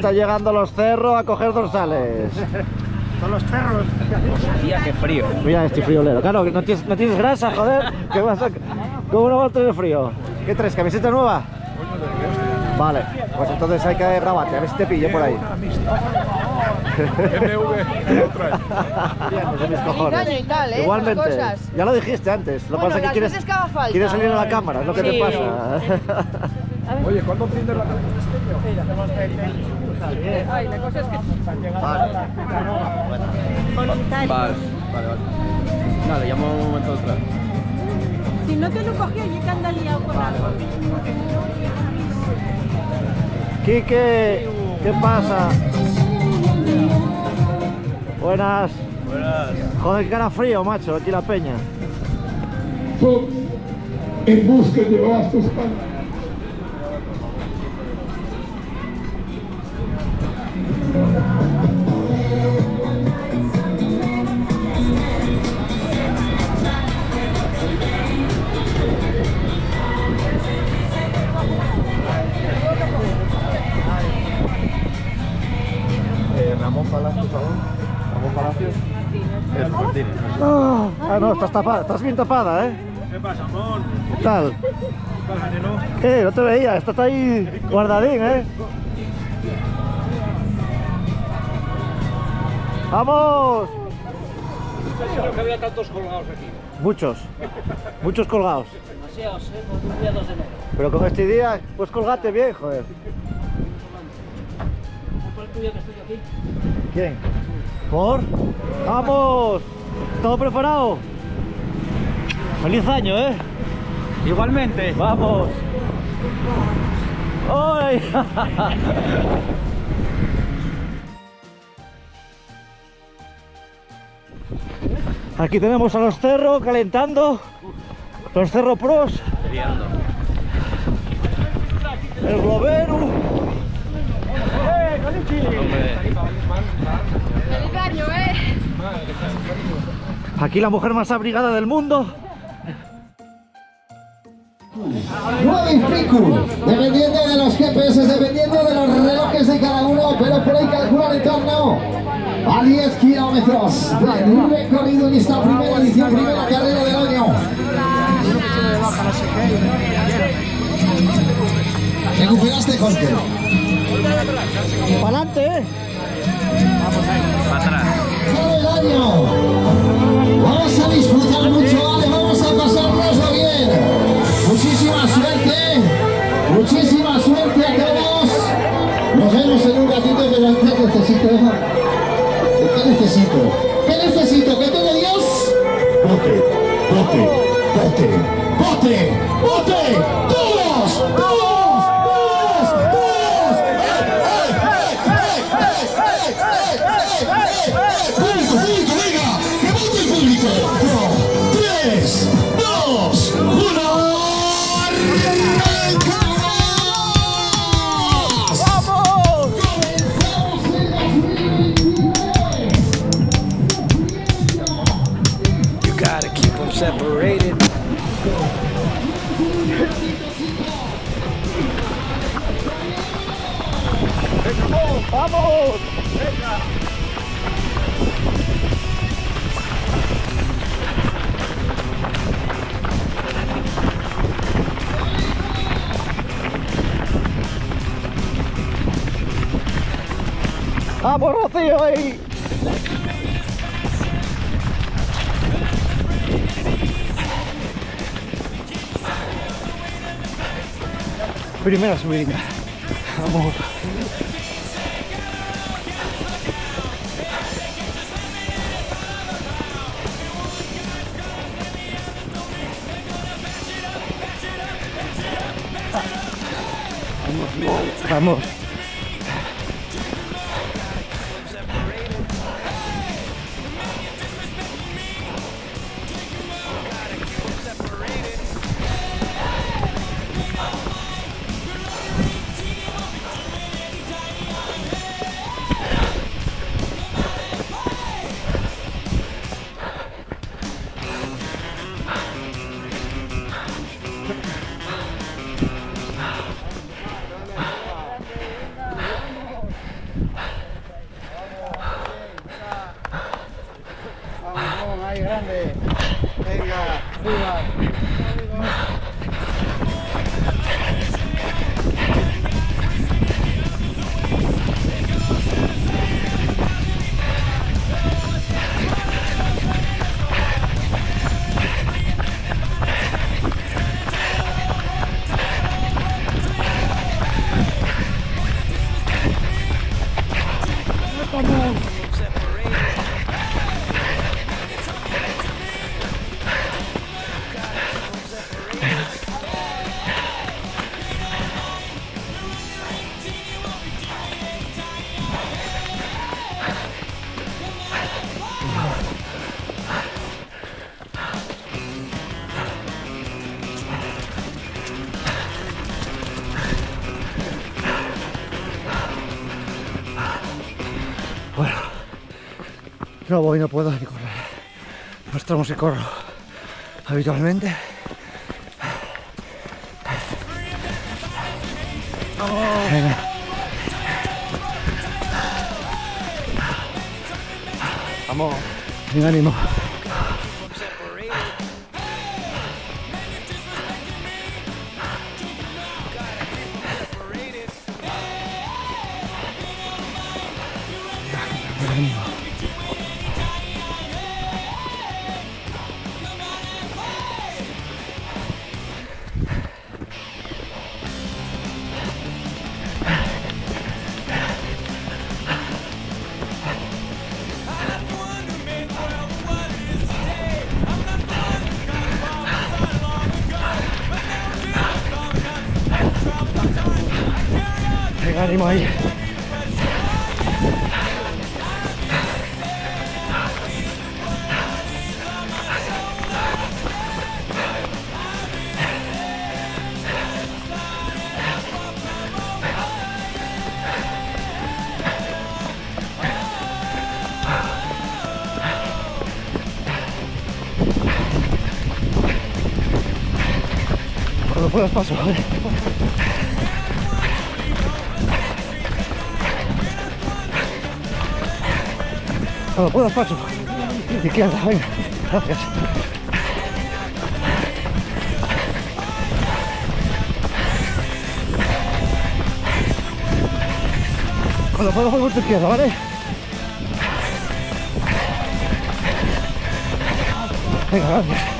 Está llegando los cerros a coger dorsales. Son los perros. Día que frío. Mira este friolero. Claro, no tienes, no tienes grasa, joder. ¿Qué vas a... ¿Cómo no va a tener frío? ¿Qué traes? ¿Camiseta nueva? Vale, pues entonces hay que grabarte, a ver si te pillo por ahí. MV, ¿qué? Pues de mis cojones. Engaño y tal, ¿eh? Igualmente. Ya lo dijiste antes. Lo que Bueno, pasa es que quieres, que quieres salir en la cámara, es lo que te pasa. Oye, ¿cuándo enciendes la Ay, la cosa es que... Vale. Vale, vale, vale. Nada, llamo un momento atrás. Si no te lo cogió, yo que anda liado con algo. Quique, ¿qué pasa? Buenas. Buenas. Joder, que era frío, macho, aquí la peña. Fox, en busca de vastos pan. Estás tapada, estás bien tapada, ¿eh? ¿Qué pasa, Ramón? ¿Qué tal? ¿Qué? ¿Qué? No te veía, estás ahí guardadín, ¿eh? ¡Vamos! Creo que había tantos colgados aquí. Muchos, muchos colgados. Demasiados, ¿eh? Un día 2 de enero. Pero con este día, pues colgate bien, joder. ¿Cuál es tuyo que estoy aquí? ¿Quién? ¿Por? ¡Vamos! ¿Todo preparado? ¡Feliz año, eh! Igualmente. ¡Vamos! ¡Ay! Aquí tenemos a los cerros calentando. Los cerro pros. El globero. Hombre. ¡Feliz año, eh! Aquí la mujer más abrigada del mundo. Nueve Friku, dependiendo de los GPS, dependiendo de los relojes de cada uno, pero por ahí calculan en torno a 10 kilómetros de recorrido en esta primera edición, primera carrera del año. Recuperaste, Jorge. ¡Para adelante, eh! Para atrás. Todo el año. Vamos a disfrutar mucho, ¿qué necesito? ¿Qué necesito? ¿Qué necesito? ¿Que tenga Dios? Bote, bote, bote, bote, bote. ¡Todos! ¡Todos! ¡Todos! ¡Todos! ¡Eh, eh, eh, eh, eh, eh, eh! ¡Público, público, venga! ¡Que vote el público! Uno, tres, ¡Vamos! ¡Vamos, Rocío! Primera subida. Vamos. Vamos. ahí grande. Venga, suba. No voy, no puedo ni correr. Los tramos que corro habitualmente. Venga. Vamos. Venga, ánimo. Puedas paso, ¿vale? Cuando puedas paso. Izquierda, venga. Gracias. Cuando puedas voy por tu izquierda, ¿vale? Venga, gracias.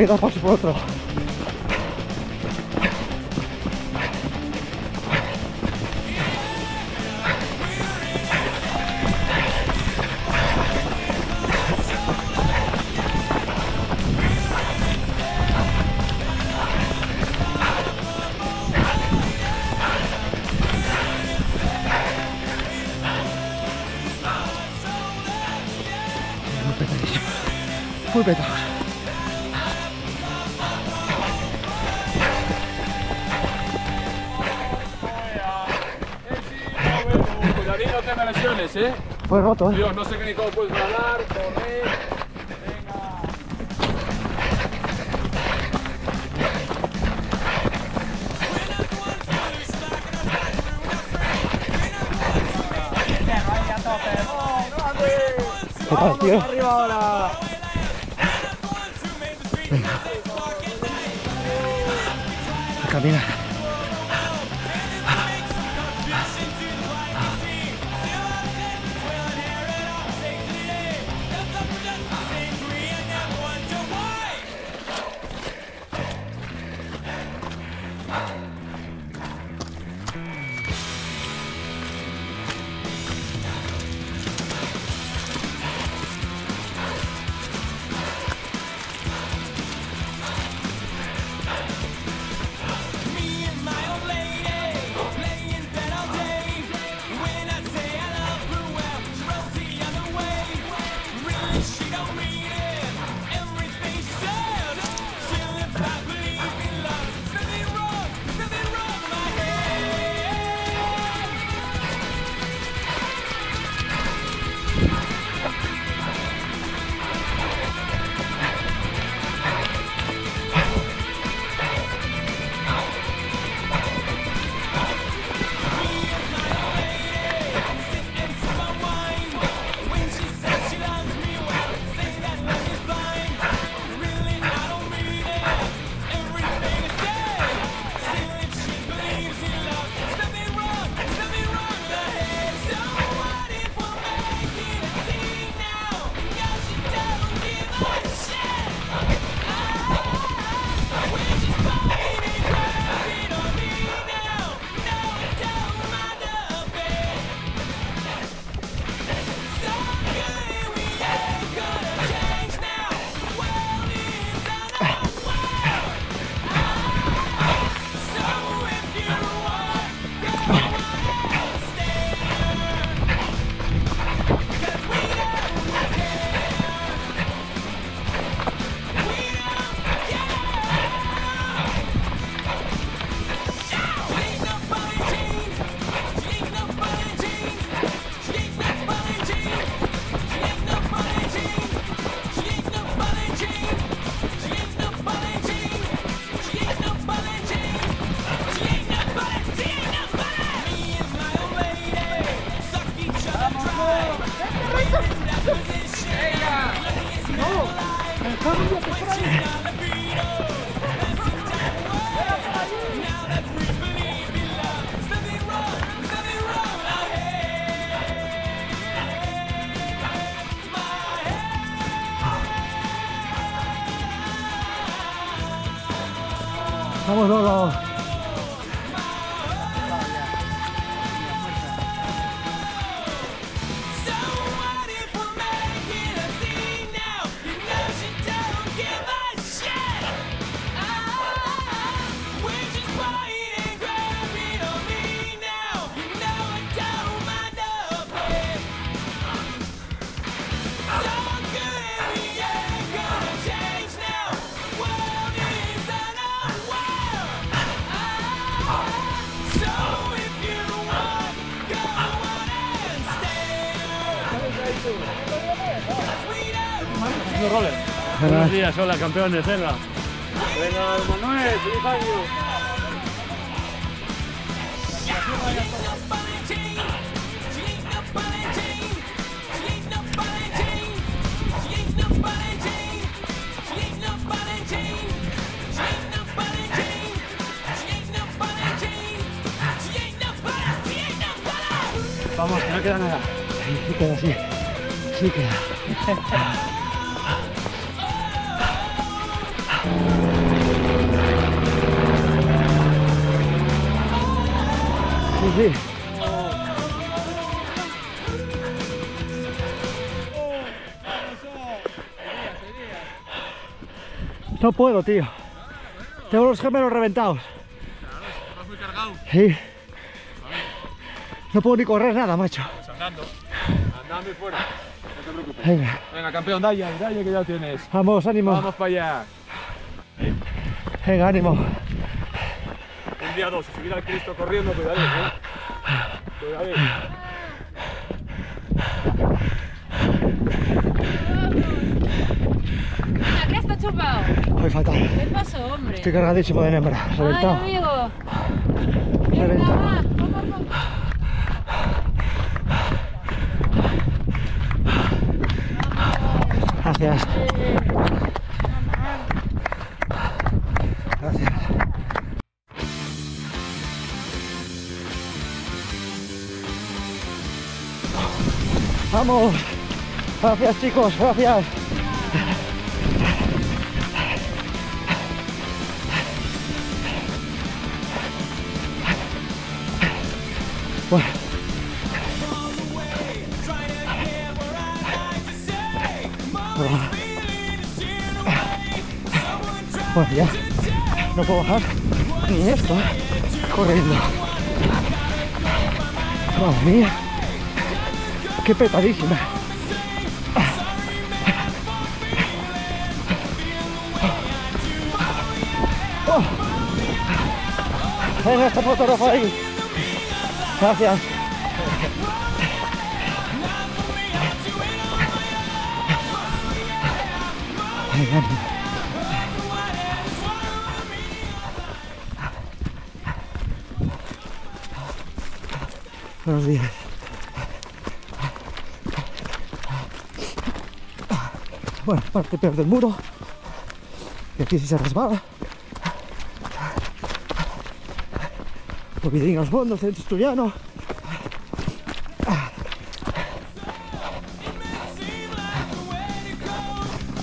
Por lo que da paso por otro. ¿Eh? Fue roto, ¿eh? Dios, no sé qué ni cómo puedes hablar, correr. ¿Qué tal, tío? Arriba ahora. Hola campeones, venga. Venga, Manuel, feliz año. Vamos, que no queda nada. Sí queda así. Sí queda. No puedo, tío. Tengo los gemelos reventados. Estás muy cargado. Sí. No puedo ni correr nada, macho. Pues andando. Andando y fuera. No te preocupes. Venga, Venga, campeón, dale, dale que ya tienes. vamos, ánimo. Vamos para allá. Venga, ánimo. Un día dos, si subir al Cristo corriendo, cuidadín, ¿eh? Cuidadín. Mira, ¿qué está chupado? Voy fatal. ¿Qué pasó, hombre? Estoy cargadísimo de hembra. Reventado. Ay, amigo. Reventado. Gracias. Vamos. Gracias chicos, gracias. Bueno. Bueno, ya. No puedo bajar ni esto. Corriendo. Madre mía. Qué petadísima. Venga, esta fotógrafo ahí. Gracias. Buenos días. Bueno, parte peor del muro. Y aquí sí se resbala. Ovidín al fondo, centro asturiano.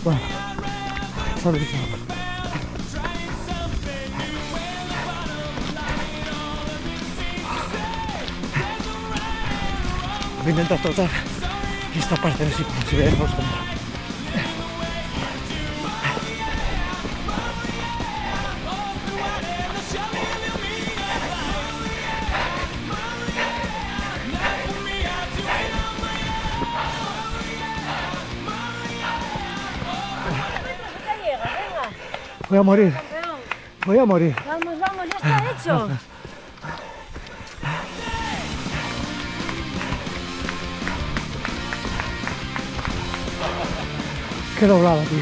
Bueno, solo dice Voy a intentar trotar esta parte de si si voy Voy a morir, voy a morir. Vamos, vamos, ya está hecho. Qué doblada, tío.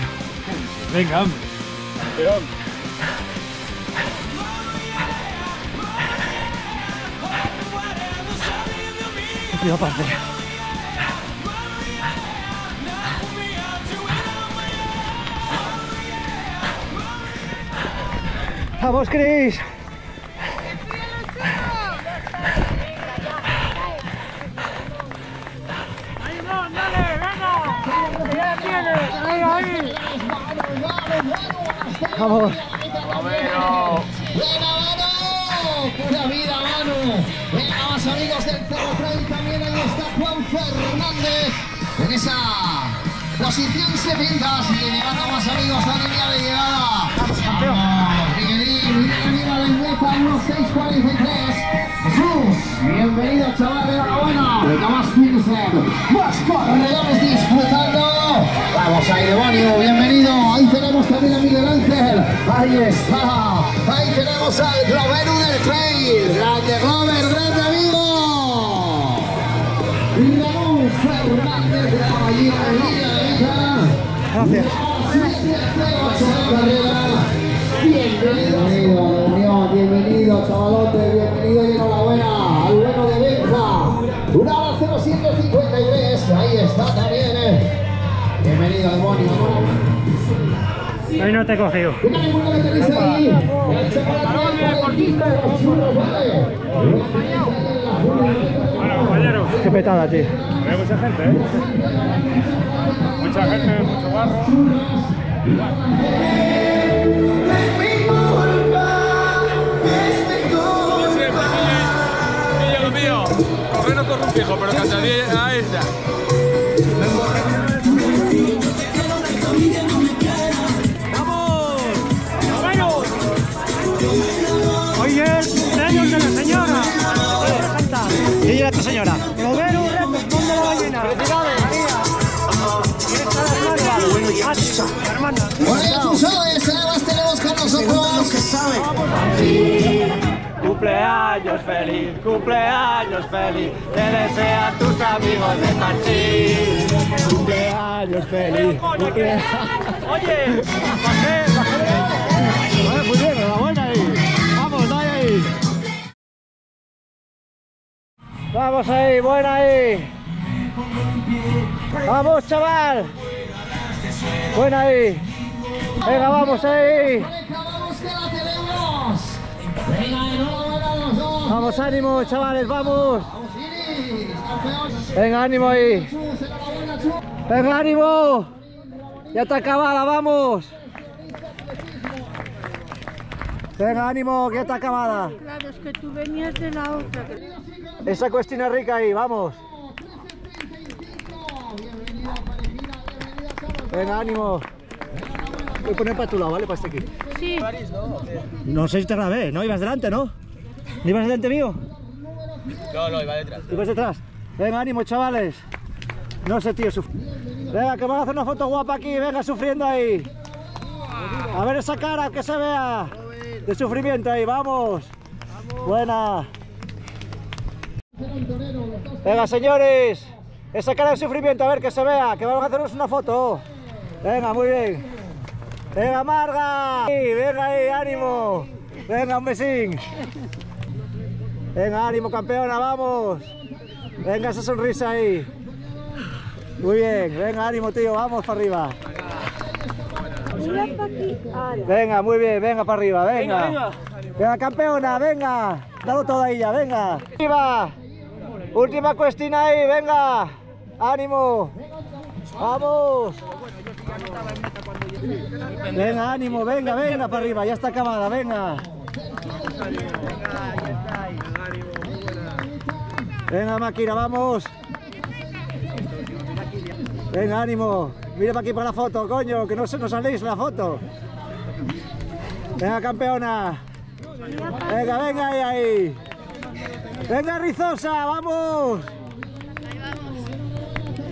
Venga, hombre. Campeón. Última parte. Vamos, Cris. Vamos. Mano, pura vida mano. Venga, más amigos del Cerro también ahí está Juan Fernández en esa posición 70. Sigue llegando más amigos a línea de llegada. Miguel arriba de meta, 1.643. Jesús, bienvenido chaval, enhorabuena. Venga, más Pilsen, más corredores disfrutando. Vamos ahí, demonio, bienvenido. Ahí tenemos también a Miguel Ángel. Ahí está. Ahí tenemos al Globeru del Trail. Grande Glover, grande amigo. Ramón Fernández de la Bahía de Línea Bienvenido, bienvenido, bienvenido, chavalote, bienvenido y enhorabuena al bueno de Benja. Hora 0753, ahí está también. eh. Bienvenido, demonio. Hoy no te ¿vale? Bueno, compañeros, Qué petada, tío. hay mucha gente, ¿eh? Mucha gente, mucho barro. Pero cada día ahí está. Hoy es cumpleaños de la señora. Quiero cantar. ¿Quién era tu señora? Mover un reto, esconde la ballena. ¡Felicidades! María. ¿Quién está la hermana? Cumpleaños feliz, cumpleaños feliz, te desean tus amigos de Parchís. Cumpleaños feliz, cumpleaños. Oye, bajé, bajé. Muy bien, enhorabuena ahí. Vamos, dale ahí. Vamos ahí, buena ahí. Vamos, chaval. Buena ahí. Venga, vamos ahí. Vamos, ánimo, chavales, vamos. Venga, ánimo ahí. Venga, ánimo. Ya está acabada, vamos. Venga, ánimo, que ya está acabada. Claro, es que tú venías de la otra. Esa cuestión rica ahí, vamos. Venga, ánimo. Voy a poner para tu lado, ¿vale? Para este aquí. Sí. No sé si te grabé, ¿no? Ibas delante, ¿no? ¿No ibas delante mío? No, no, iba detrás. ¿Ibas detrás? Venga, ánimo, chavales. No sé, tío. suf- Venga, que vamos a hacer una foto guapa aquí. Venga, sufriendo ahí. A ver esa cara, que se vea. De sufrimiento ahí, vamos. Buena. Venga, señores. Esa cara de sufrimiento, a ver que se vea. Que vamos a hacernos una foto. Venga, muy bien. Venga, Marga. Venga ahí, ánimo. Venga, un besín. Venga, ánimo, campeona, vamos. Venga, esa sonrisa ahí. Muy bien, venga, ánimo, tío, vamos para arriba. Venga, muy bien, venga para arriba, venga. Venga, campeona, venga. Dalo todo ahí ya, venga. Arriba. Última cuestión ahí, venga. Ánimo. Vamos. Venga, ánimo, venga, venga para arriba, ya está acabada, venga. Venga, máquina, vamos. Venga, ánimo. Mira para aquí para la foto, coño, que no se nos saléis la foto. Venga, campeona. Venga, venga ahí, ahí. Venga, Rizosa, vamos.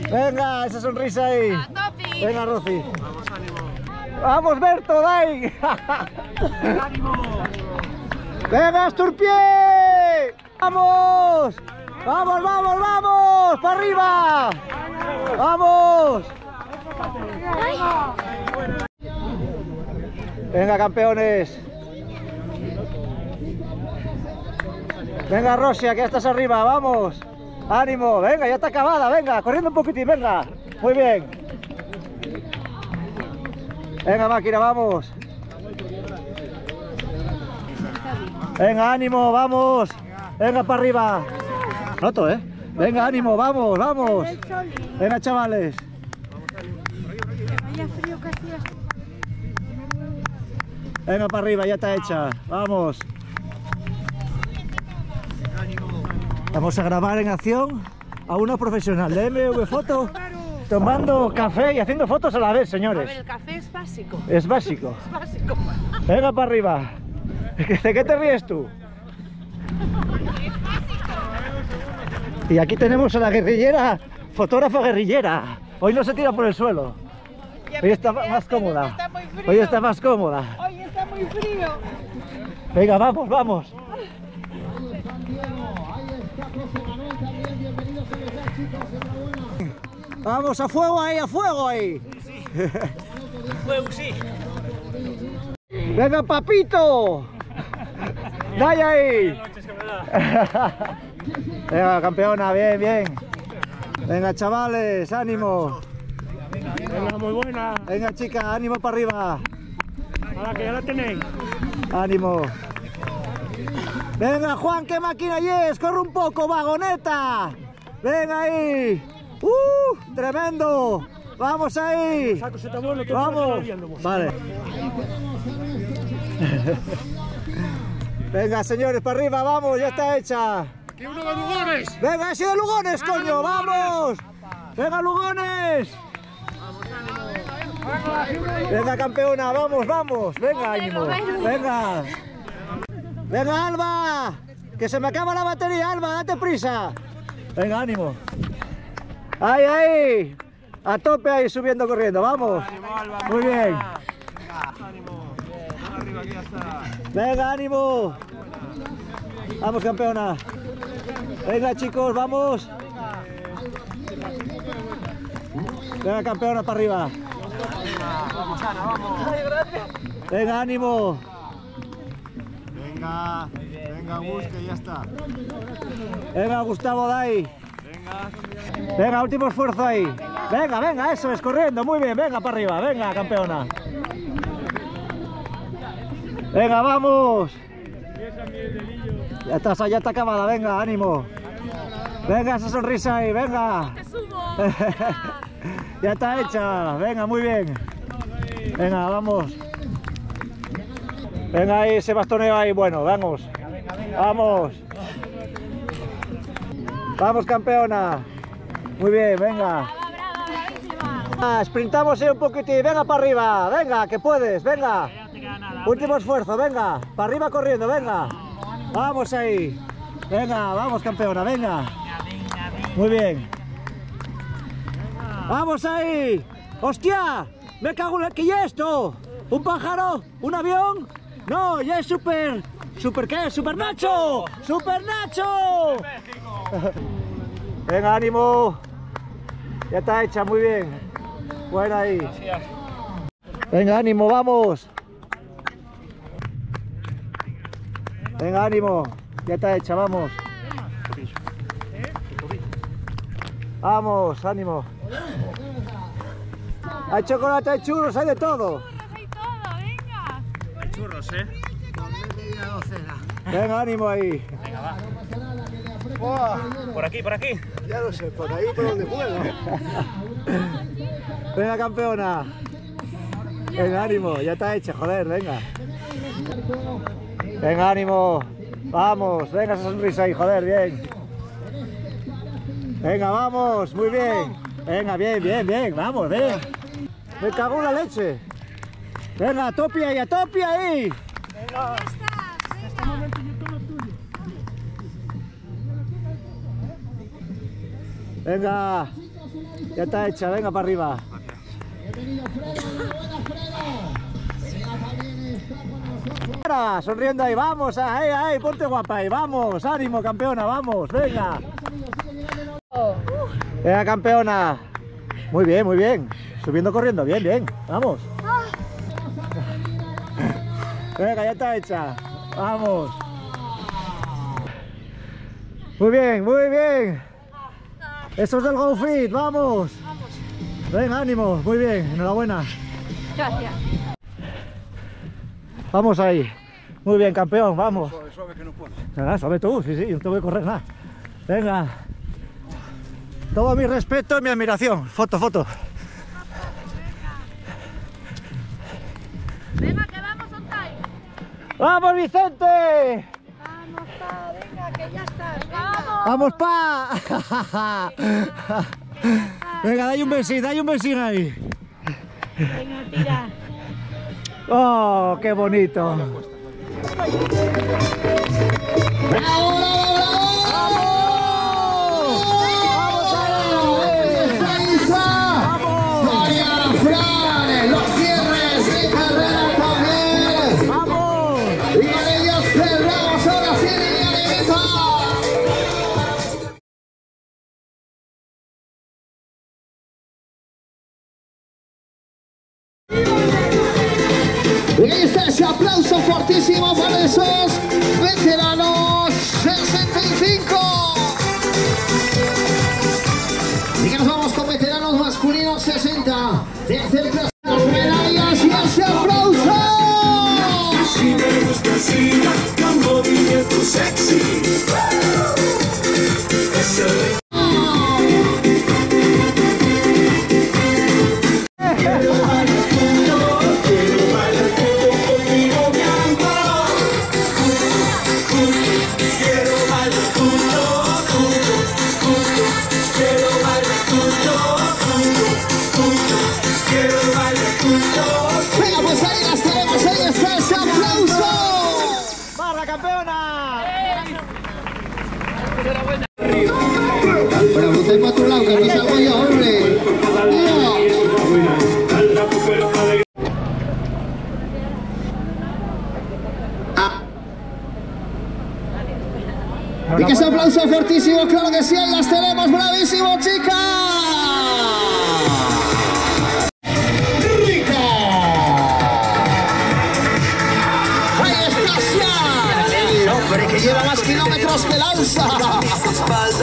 Venga, esa sonrisa ahí. Venga, Rosy. Vamos, Berto, dai. Venga, Asturpie. Vamos. Vamos, vamos, vamos. Para arriba. Vamos. Venga, campeones. Venga, Rosia, que ya estás arriba, vamos. Ánimo, venga, ya está acabada, venga, corriendo un poquitín, venga. Muy bien. Venga, máquina, vamos. Venga, ánimo, vamos. Venga para arriba. ¿Eh? Venga, ánimo, vamos, vamos. Venga, chavales. Venga para arriba, ya está hecha. Vamos. Vamos a grabar en acción a una profesional de MV Foto tomando café y haciendo fotos a la vez, señores. el café es básico. Es básico. Es básico. Venga para arriba. ¿De qué te ríes tú? Y aquí tenemos a la guerrillera, fotógrafa guerrillera. Hoy no se tira por el suelo. Hoy está más cómoda. Hoy está más cómoda. Hoy está muy frío. Venga, vamos, vamos. Vamos, a fuego ahí, a fuego ahí. Fuego, sí. Venga, papito. Dale ahí. Venga, campeona, bien, bien. Venga, chavales, ánimo. Venga, muy buena. Venga, chica, ánimo para arriba. Ahora que ya la tenéis. Ánimo. Venga, Juan, qué máquina es. Corre un poco, vagoneta. Venga ahí. ¡Uh! Tremendo. Vamos ahí. Vamos. Vale. Venga, señores, para arriba, vamos, ya está hecha. Aquí uno de Lugones. Venga, ese de Lugones, coño, vamos. Venga, Lugones. Venga, campeona, vamos, vamos. Venga, ánimo. Venga. Venga, Alba. Que se me acaba la batería, Alba, date prisa. Venga, ánimo. Ahí, ahí. A tope ahí, subiendo, corriendo. Vamos. Muy bien. Venga, ánimo. Vamos, campeona. Venga, chicos, vamos. Venga, campeona, para arriba. Venga, ánimo. Venga, venga, busque, ya está. Venga, Gustavo, Dai. Venga, último esfuerzo ahí. Venga, venga, eso es, corriendo. Muy bien, venga, para arriba. Venga, campeona. Venga, vamos. Ya está, ya está acabada, venga, ánimo. Venga, esa sonrisa ahí, venga. ya está hecha, venga, muy bien. Venga, vamos. Venga ahí, ese bastoneo ahí, bueno, vamos. Vamos. Vamos, campeona. Muy bien, venga. Ah, sprintamos ahí un poquitín, venga para arriba, venga, que puedes, venga. Último esfuerzo, venga, para arriba corriendo, venga. Vamos ahí. Venga, vamos campeona, venga. Muy bien. Vamos ahí. ¡Hostia! Me cago en la... ¿Qué es esto? ¿Un pájaro? ¿Un avión? No, ya es super... ¿Super qué? ¡Super Nacho! ¡Super Nacho! Venga, ánimo. Ya está hecha, muy bien. Buena ahí. Venga, ánimo, vamos. Venga, ánimo. Ya está hecha, vamos. Vamos, ánimo. Hay chocolate, hay churros, hay de todo. Churros, eh. Venga, ánimo ahí. Por aquí, por aquí. Ya lo sé, por ahí por donde puedo. Venga, campeona. Venga, ánimo, ya está hecha, joder, venga. Venga, ánimo. Vamos, venga esa sonrisa ahí, joder, bien. Venga, vamos, muy bien. Venga, bien, bien, bien, vamos, bien. Me cago en la leche. Venga, a tope ahí, a ahí. Venga, ya está hecha, venga para arriba. Ahora, sonriendo ahí, vamos, ahí, ahí, ponte guapa ahí, vamos, ánimo, campeona, vamos, venga. Venga, campeona. Muy bien, muy bien. Subiendo, corriendo, bien, bien, vamos. Venga, ya está hecha, vamos. Muy bien, muy bien. Eso es del Go Fit, vamos. Venga, ánimo, muy bien, enhorabuena. Gracias. Vamos ahí. Muy bien, campeón, vamos. Suave, suave que no puedo. Nada, suave tú, sí, sí, no te voy a correr nada. Venga. Todo mi respeto y mi admiración. Foto, foto. Venga, que vamos on time. ¡Vamos, Vicente! Vamos, pa, venga, que ya está. ¡Vamos, pa! Venga, dale un besín, dale un besín ahí. Venga, tira. ¡Oh, qué bonito! ¡Bravo,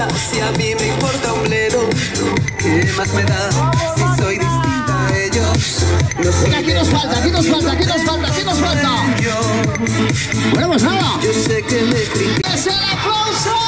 espalda Si a mí me importa un bledo ¿Qué más me da si soy distinta a ellos? No soy Venga, aquí nos falta, aquí nos falta, aquí nos falta, aquí nos falta. Bueno, pues nada. Yo sé que me critican ¡Es el aplauso!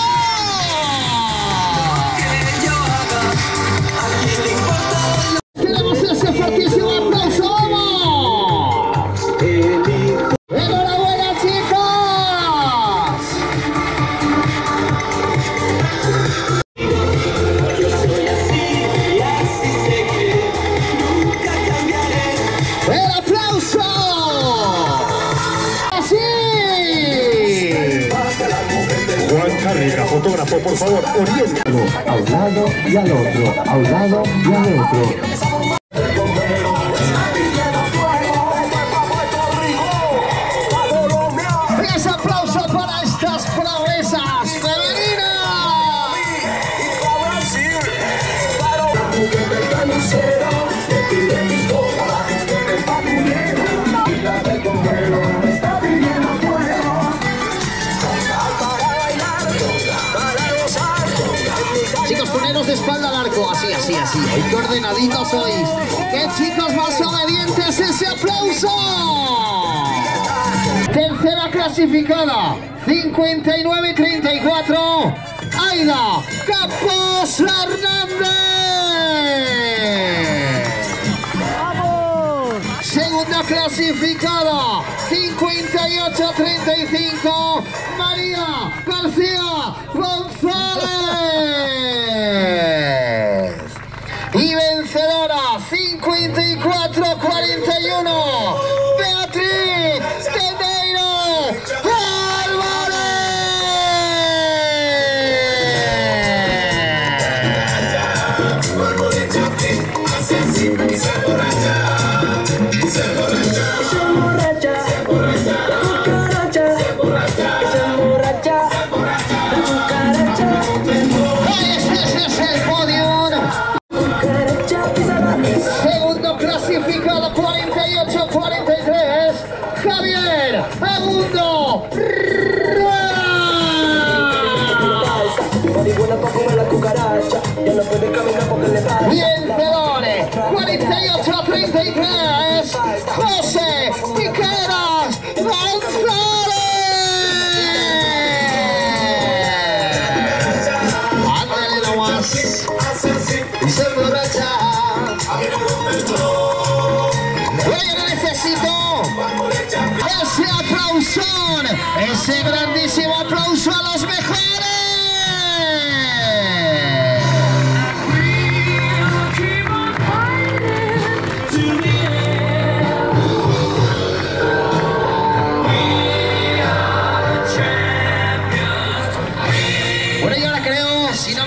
Espalda al arco, así, así, así. ¡Ay, qué ordenaditos sois! ¡Qué chicos más obedientes! ¡Ese aplauso! Tercera clasificada, 59-34, Aida Campos Hernández. Clasificada, 58-35, María García González. Y vencedora, 54-41,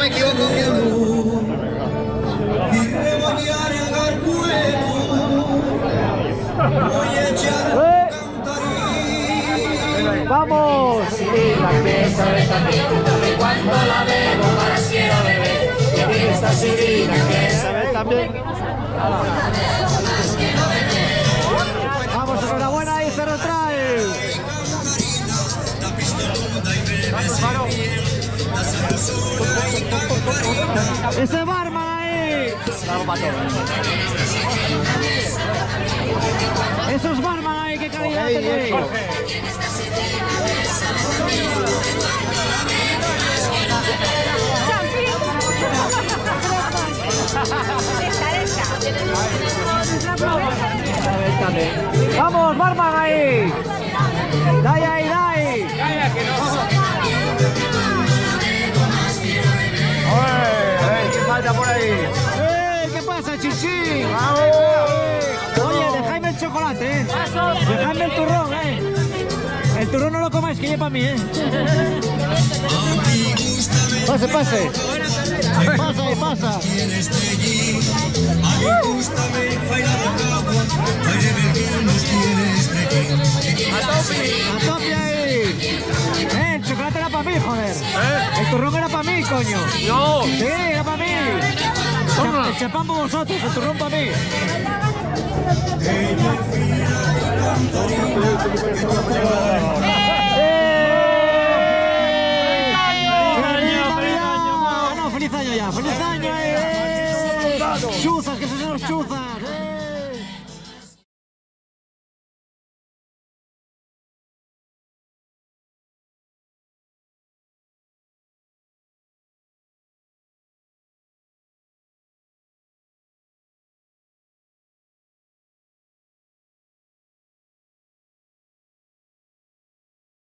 si no me equivoco, ¡Eh! ¡Vamos! También. Vamos, Ese barman ahí. Esos barman ahí, qué calidad tenéis. Vamos, barman ahí. Dai ahí, dai. ¿Qué falta por ahí? ¡Eh! ¿Qué pasa, chichi? Oye, dejadme el chocolate, ¿eh? Dejadme el turrón, ¿eh? El turrón no lo comáis, que lleva para mí, ¿eh? Pase, pase. Pasa ahí, pasa. A tope ahí. Eh, el chocolate era para mí, joder. El turrón era para mí, coño. No. Sí, era para mí. El chapán para vosotros, el turrón para mí. ¡Feliz Navidad! No, feliz año ya, feliz año. eh. Chuzas